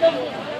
Vamos!